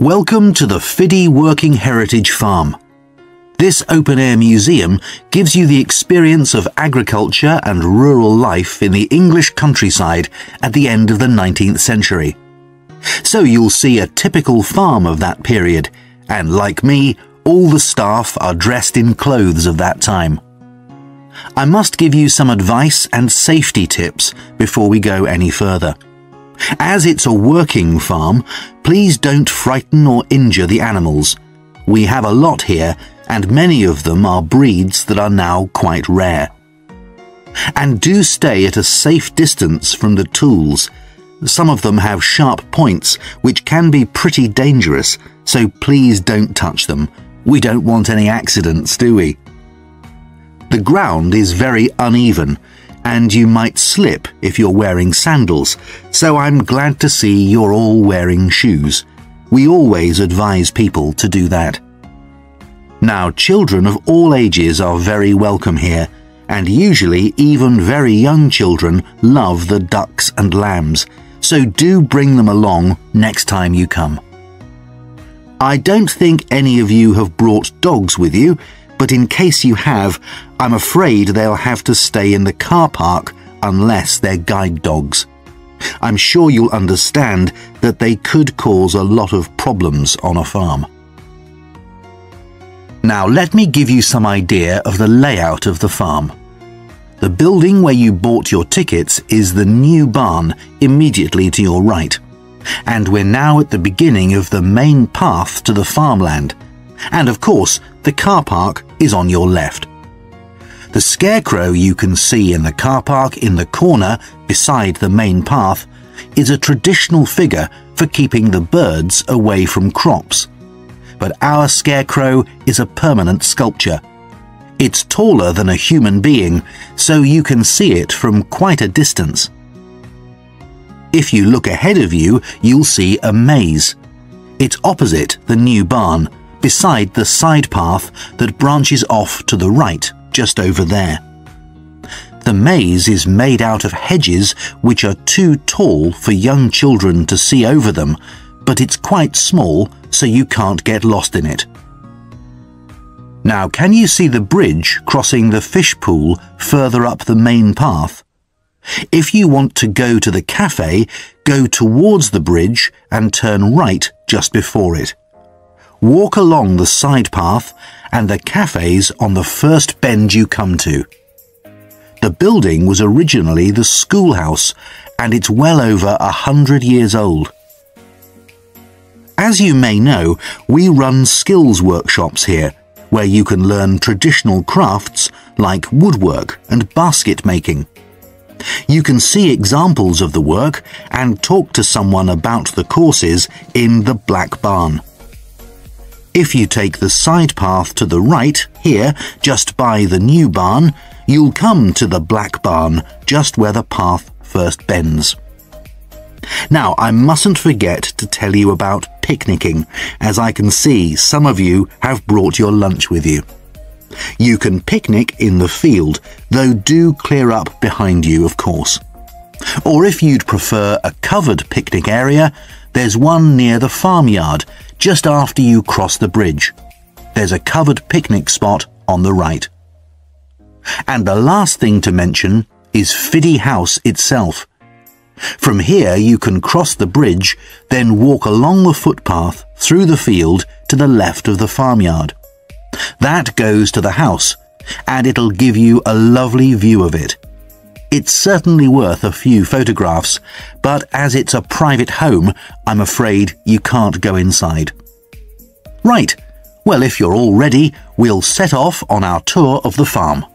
Welcome to the Fiddy Working Heritage Farm. This open-air museum gives you the experience of agriculture and rural life in the English countryside at the end of the 19th century. So you'll see a typical farm of that period, and like me, all the staff are dressed in clothes of that time. I must give you some advice and safety tips before we go any further. As it's a working farm, please don't frighten or injure the animals. We have a lot here, and many of them are breeds that are now quite rare. And do stay at a safe distance from the tools. Some of them have sharp points, which can be pretty dangerous, so please don't touch them. We don't want any accidents, do we? The ground is very uneven, and you might slip if you're wearing sandals, so I'm glad to see you're all wearing shoes. We always advise people to do that. Now, children of all ages are very welcome here, and usually even very young children love the ducks and lambs, so do bring them along next time you come. I don't think any of you have brought dogs with you, but in case you have, I'm afraid they'll have to stay in the car park unless they're guide dogs. I'm sure you'll understand that they could cause a lot of problems on a farm. Now let me give you some idea of the layout of the farm. The building where you bought your tickets is the new barn immediately to your right. And we're now at the beginning of the main path to the farmland. And of course, the car park is on your left. The scarecrow you can see in the car park in the corner beside the main path is a traditional figure for keeping the birds away from crops. But our scarecrow is a permanent sculpture. It's taller than a human being, so you can see it from quite a distance. If you look ahead of you, you'll see a maze. It's opposite the new barn, beside the side path that branches off to the right, just over there. The maze is made out of hedges which are too tall for young children to see over them, but it's quite small so you can't get lost in it. Now, can you see the bridge crossing the fish pool further up the main path? If you want to go to the cafe, go towards the bridge and turn right just before it walk along the side path and the cafes on the first bend you come to. The building was originally the schoolhouse and it's well over a hundred years old. As you may know, we run skills workshops here where you can learn traditional crafts like woodwork and basket making. You can see examples of the work and talk to someone about the courses in the Black Barn. If you take the side path to the right, here, just by the new barn, you'll come to the black barn, just where the path first bends. Now, I mustn't forget to tell you about picnicking, as I can see some of you have brought your lunch with you. You can picnic in the field, though do clear up behind you, of course. Or if you'd prefer a covered picnic area, there's one near the farmyard, just after you cross the bridge. There's a covered picnic spot on the right. And the last thing to mention is Fiddy House itself. From here you can cross the bridge, then walk along the footpath through the field to the left of the farmyard. That goes to the house, and it'll give you a lovely view of it. It's certainly worth a few photographs, but as it's a private home, I'm afraid you can't go inside. Right, well if you're all ready, we'll set off on our tour of the farm.